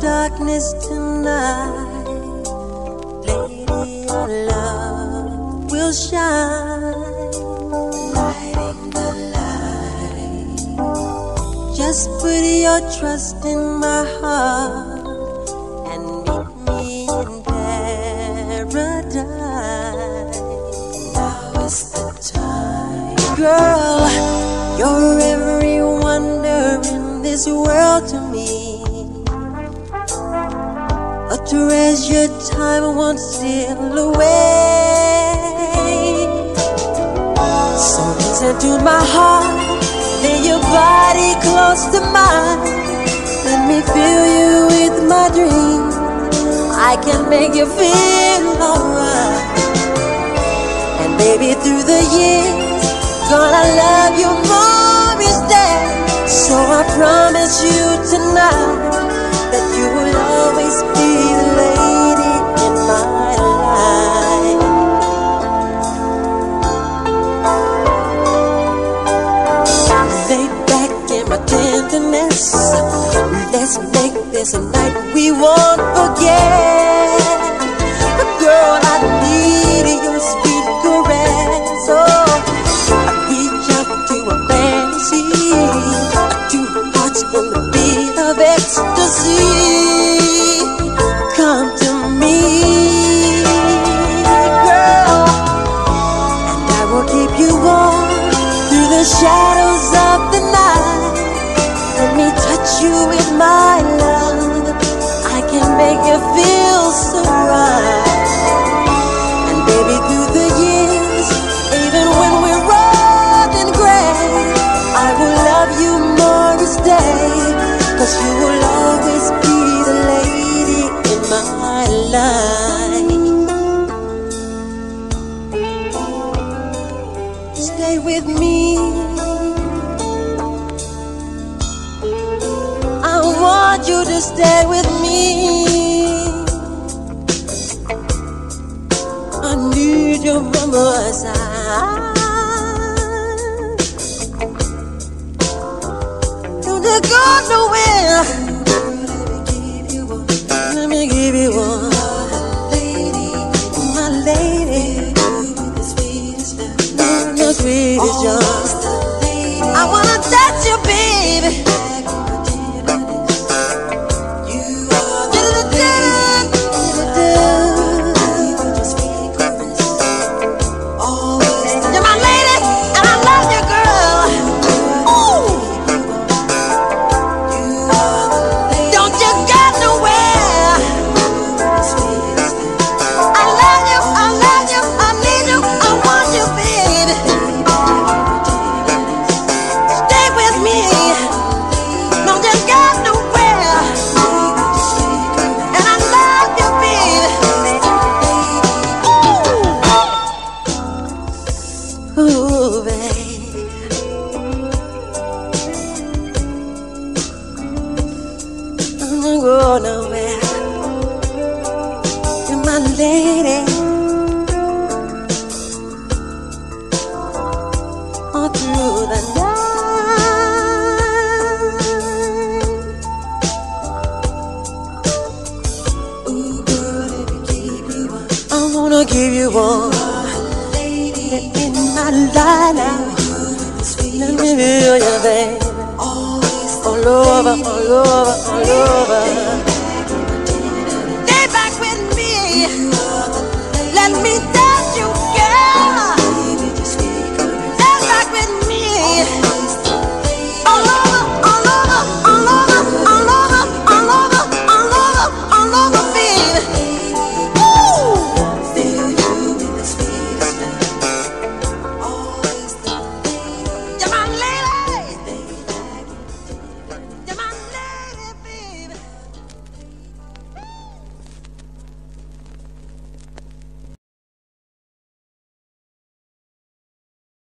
darkness tonight, lady, your love will shine. Lighting the light. Just put your trust in my heart and meet me in paradise. Now is the time, girl. You're every wonder in this world to me. A your time won't steal away. So listen to my heart, lay your body close to mine. Let me fill you with my dreams. I can make you feel alright. And baby, through the years, gonna love you more each day. So I promise you tonight Let's make this a night we won't forget. I want you to stay with me. I need you by my side. Don't go nowhere. Sweetest yours. I wanna touch you, baby. Lady. All through the night. Ooh, girl, let me give you one. I wanna give you one. Lady in my life. Let me feel you, baby. All over, all over, all over.